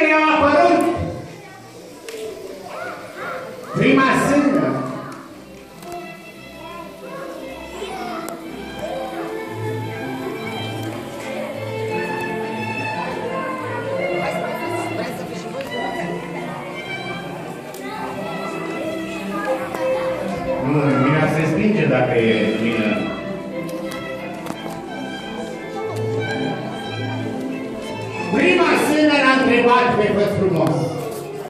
sânele au apărut. Prima sână. Nu, mina se stinge dacă e mină. vai para nosso.